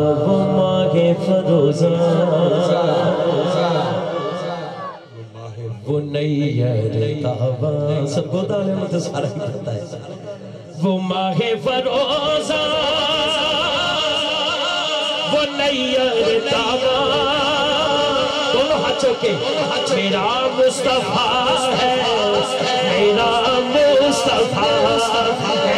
वो फरोजा। वो तावा सबको ताले में तो सारा ही पता है। वो माहे फरोजा। वो तावा दोनों हाथों के। मेरा मुस्तफ़ा है। मेरा मुस्तफ़ा है।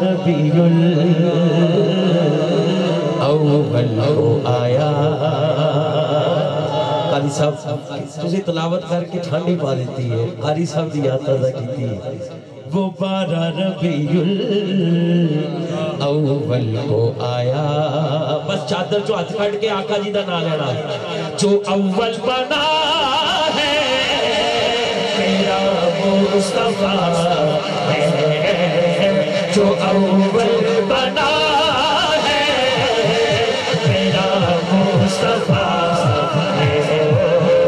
रबीउल अव्वल आया। कारी साहब, तुझे तलावत करके ठंडी पा देती है। कारी साहब की याद ताज़ा की है वो बारह रबीउल अव्वल को आया। बस चादर जो हाथ काट के आका जी का नाम लेना जो अव्वल बना है, मेरा मुस्तफ़ा है। जो अव्वल बना है, मेरा मुस्तफ़ा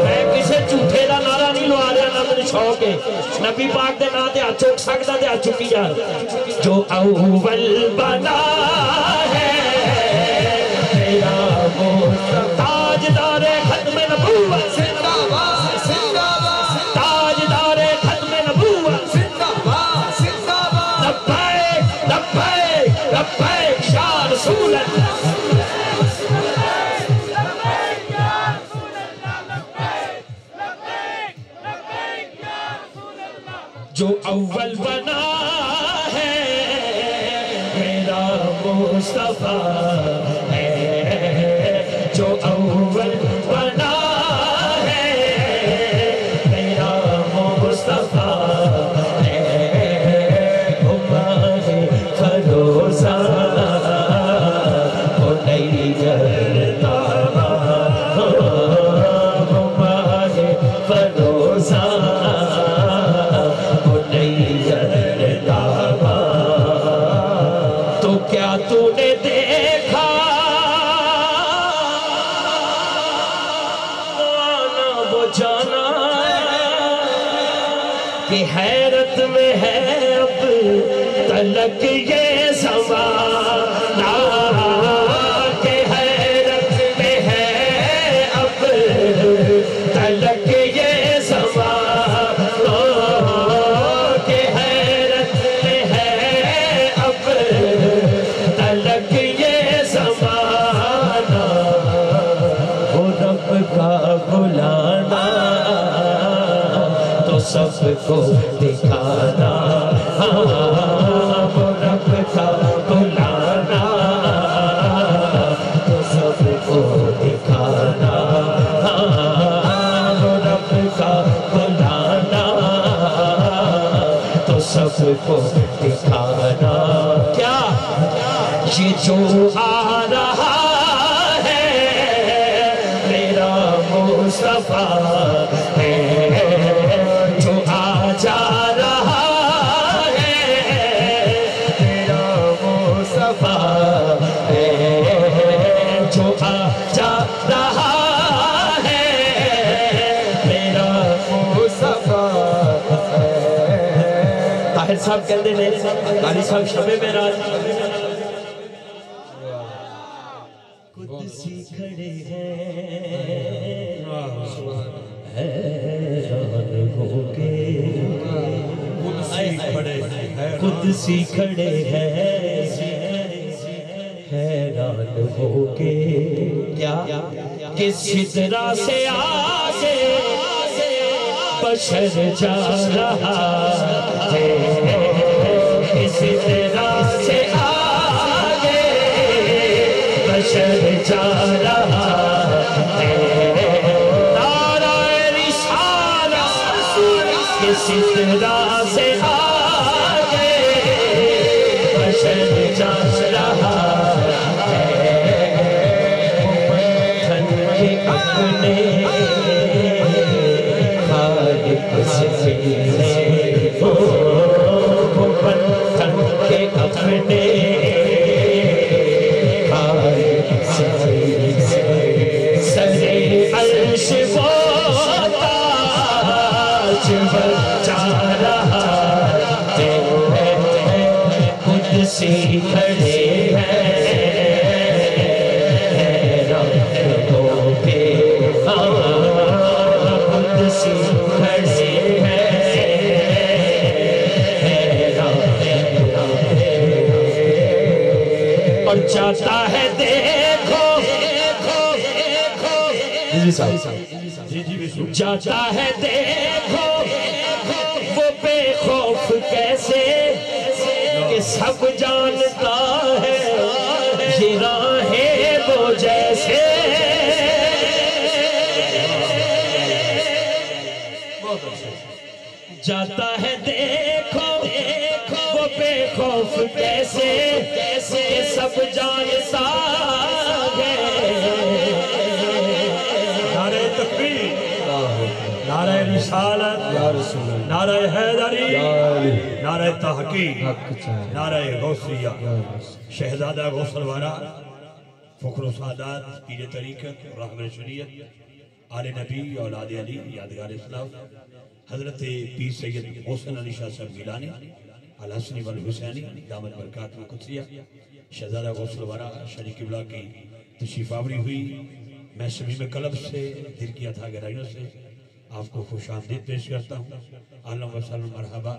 मैं किसे झूठे का नारा नहीं लवा रहा, ना मेरे शौक है। नबी पाक के नाम हथ चुक सकता तो चुकी जा। जो अव्वल बना जो अव्वल बना है मेरा मुस्तफ़ा है। जो अव्वल कि हैरत में है अब तलक ये जमाना सबको दिखाना। वो रब का बुलाना तो सबको दिखाना। वो रब का बुलाना तो सबको दिखाना। क्या? ये जो आ रहा है, मेरा मुस्तफ़ा साहब कहते ने कारी साहब शबे मेरा कुदसी खड़े हैं हैरान होके। कुदसी खड़े हैं। हैरान होके। क्या? कि सिदरा से आगे बशर जा रहा है? बशर जा रहा है। नारायण रिसाला कि सिदरा से बशर जा रहा है। के अपने खालिक से खड़े हैं। पे हाँ, हैं। और जाता है देखो जी साहब जाता है देखो। सब जानता है ये राहें वो जैसे। जाता है देखो देखो वो बेखौफ कैसे कैसे सब जानता नारे रिसालत नारे हैदरी नारे तहकीक हक नारे गौसिया। शहजादा गौसल वारा फखर सादात पीर तरीकत रहबर शरीयत आले नबी औलाद अली यादगार इस्लाम हज़रत पीर सैयद मोहसिन अली शाह साहब गिलानी अल हसनी वल हुसैनी दामद बरकात कुदसिया। शहजादा गौसल वारा शरी किबला की तशरीफ़ आवरी हुई। मैं सभी में कलब से दिल की अथा गहराइयों से। आपको खुश आमदीद पेश करता हूँ। आलम वसलम मरहबा।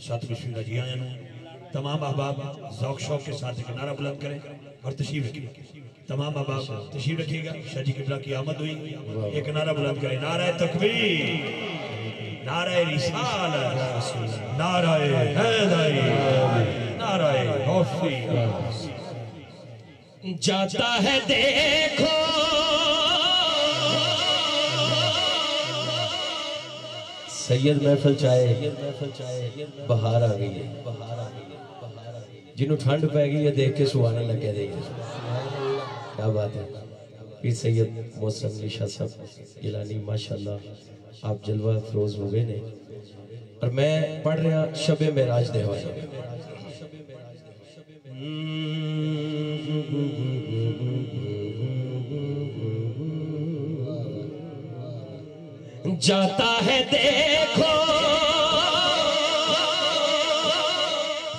सत बिस्मिल रजियान तमाम अहबाब जौक शौक के साथ एक नारा बुलंद करें और तशीफ रखें। तमाम अहबाब तशीफ रखिएगा। शाजी किबला की आमद हुई। एक नारा बुलंद करें। नारा तकबीर। नारा रिसाल नारा नारा जाता है देखो सैयद महफल चाहे, बहार आ गई जिन्हों ठंड पै गई है, देख के सुहाने लगे दे। क्या बात है। फिर सैयद मौसम निशा साहब, गिलानी, माशाल्लाह, आप जलवा फरोज हो गए ने। और मैं पढ़ रहा शबे मेराज दे जाता है देखो।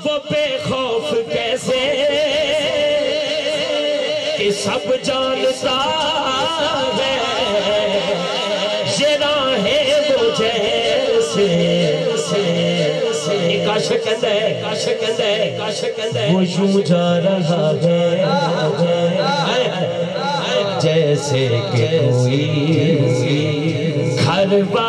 वो बेखौफ कैसे? कि सब जानता है। ये राहें वो जैसे कश कहते कश कहते कश कहते। वो यूँ जा रहा है। जैसे कि कोई never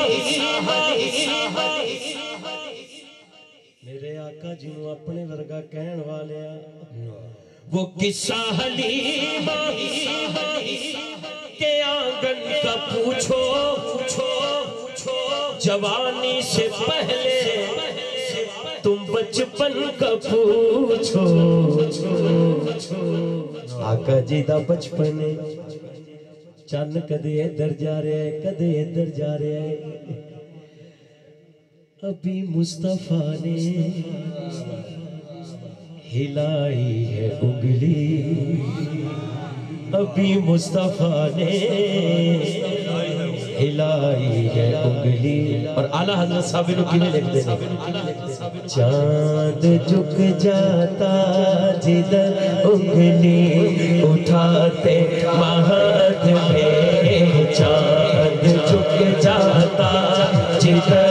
वो किस्सा हलीमा के आँगन का पूछो पूछो पूछो। जवानी से पहले तुम बचपन का पूछो आका जी का बचपन चन्न कद इधर जा रहा है, कद इधर जा रहा है। अभी मुस्तफ़ा ने हिलाई है उंगली। अभी मुस्तफ़ा ने हिलाई है उंगली। और आला हज़रत साबिर लिखते हैं? चाँद झुक जाता जिधर उंगली उठाते महत में। चाँद झुक जाता जिधर